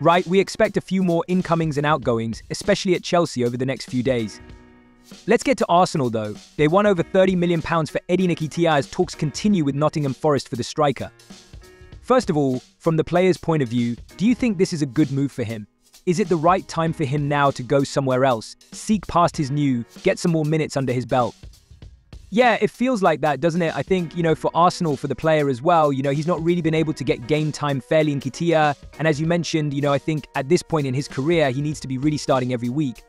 Right, we expect a few more incomings and outgoings, especially at Chelsea over the next few days. Let's get to Arsenal though. They won over £30 million for Eddie Nketiah as talks continue with Nottingham Forest for the striker. First of all, from the player's point of view, do you think this is a good move for him? Is it the right time for him now to go somewhere else, seek past his new, get some more minutes under his belt? Yeah, it feels like that, doesn't it? I think, you know, for Arsenal, for the player as well, you know, he's not really been able to get game time fairly in Nketiah. And as you mentioned, you know, I think at this point in his career, he needs to be really starting every week.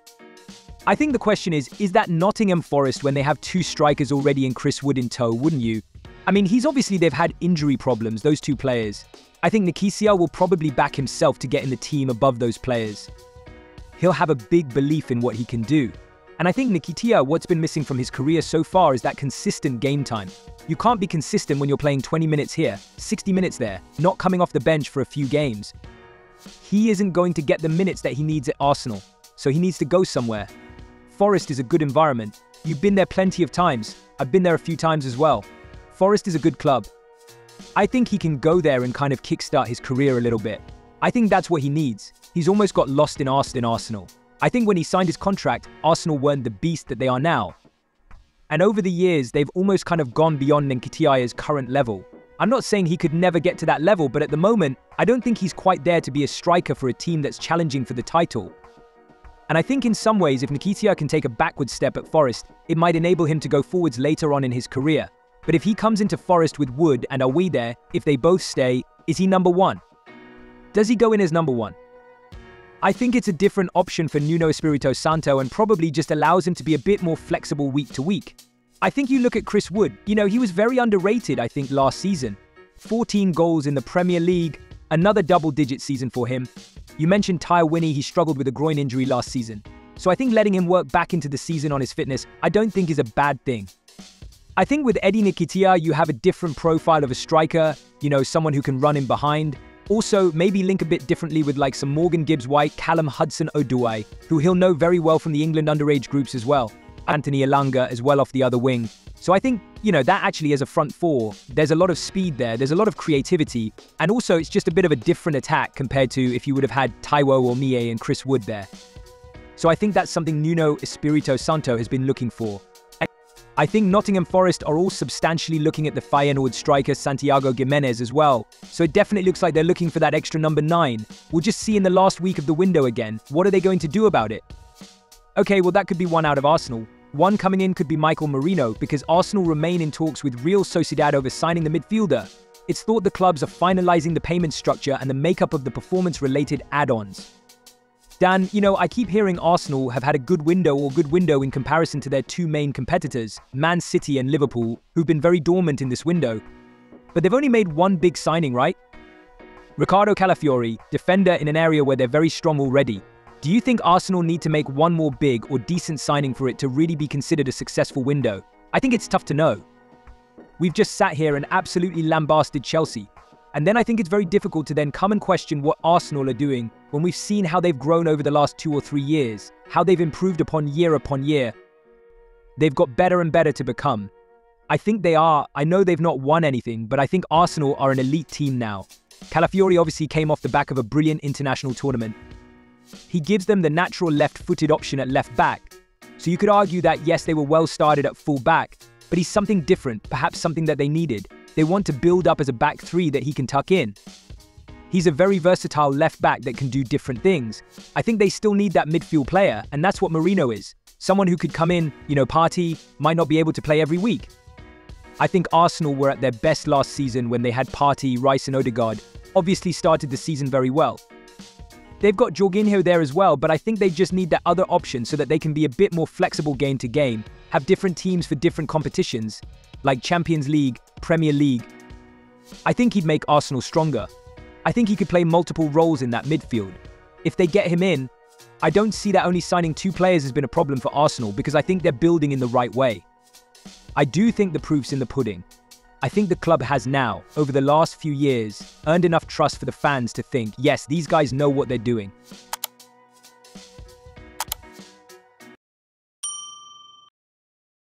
I think the question is, is that Nottingham Forest when they have two strikers already in Chris Wood in tow, wouldn't you? I mean, he's obviously, they've had injury problems, those two players. I think Nketiah will probably back himself to get in the team above those players. He'll have a big belief in what he can do. And I think Nketiah, what's been missing from his career so far is that consistent game time. You can't be consistent when you're playing 20 minutes here, 60 minutes there, not coming off the bench for a few games. He isn't going to get the minutes that he needs at Arsenal, so he needs to go somewhere. Forest is a good environment. You've been there plenty of times. I've been there a few times as well. Forest is a good club. I think he can go there and kind of kickstart his career a little bit. I think that's what he needs. He's almost got lost in Arsenal. I think when he signed his contract, Arsenal weren't the beast that they are now. And over the years, they've almost kind of gone beyond Nketiah's current level. I'm not saying he could never get to that level, but at the moment, I don't think he's quite there to be a striker for a team that's challenging for the title. And I think in some ways, if Nketiah can take a backward step at Forest, it might enable him to go forwards later on in his career. But if he comes into Forest with Wood and Awoniyi there, if they both stay, is he number one? Does he go in as number one? I think it's a different option for Nuno Espirito Santo and probably just allows him to be a bit more flexible week to week. I think you look at Chris Wood, you know, he was very underrated, I think, last season. 14 goals in the Premier League, another double digit season for him. You mentioned Taiwo Awoniyi, he struggled with a groin injury last season. So I think letting him work back into the season on his fitness, I don't think is a bad thing. I think with Eddie Nketiah, you have a different profile of a striker, you know, someone who can run in behind. Also, maybe link a bit differently with like some Morgan Gibbs White, Callum Hudson Odoi, who he'll know very well from the England underage groups as well. Anthony Elanga as well off the other wing. So I think, you know, that actually as a front four, there's a lot of speed there, there's a lot of creativity, and also it's just a bit of a different attack compared to if you would have had Taiwo Awoniyi and Chris Wood there. So I think that's something Nuno Espirito Santo has been looking for. I think Nottingham Forest are all substantially looking at the Feyenoord striker Santiago Gimenez as well, so it definitely looks like they're looking for that extra number 9. We'll just see in the last week of the window again, what are they going to do about it? Okay, well that could be one out of Arsenal. One coming in could be Mikel Merino, because Arsenal remain in talks with Real Sociedad over signing the midfielder. It's thought the clubs are finalising the payment structure and the makeup of the performance-related add-ons. Dan, you know, I keep hearing Arsenal have had a good window or good window in comparison to their two main competitors, Man City and Liverpool, who've been very dormant in this window. But they've only made one big signing, right? Ricardo Calafiori, defender in an area where they're very strong already. Do you think Arsenal need to make one more big or decent signing for it to really be considered a successful window? I think it's tough to know. We've just sat here and absolutely lambasted Chelsea, and then I think it's very difficult to then come and question what Arsenal are doing when we've seen how they've grown over the last two or three years, how they've improved upon year upon year. They've got better and better to become. I think they are, I know they've not won anything, but I think Arsenal are an elite team now. Calafiori obviously came off the back of a brilliant international tournament. He gives them the natural left-footed option at left back. So you could argue that yes, they were well started at full back, but he's something different, perhaps something that they needed. They want to build up as a back three that he can tuck in. He's a very versatile left back that can do different things. I think they still need that midfield player, and that's what Merino is. Someone who could come in, you know, Partey, might not be able to play every week. I think Arsenal were at their best last season when they had Partey, Rice and Odegaard. Obviously started the season very well. They've got Jorginho there as well, but I think they just need that other option so that they can be a bit more flexible game to game, have different teams for different competitions, like Champions League, Premier League. I think he'd make Arsenal stronger. I think he could play multiple roles in that midfield. If they get him in, I don't see that only signing two players has been a problem for Arsenal because I think they're building in the right way. I do think the proof's in the pudding. I think the club has now, over the last few years, earned enough trust for the fans to think, yes, these guys know what they're doing.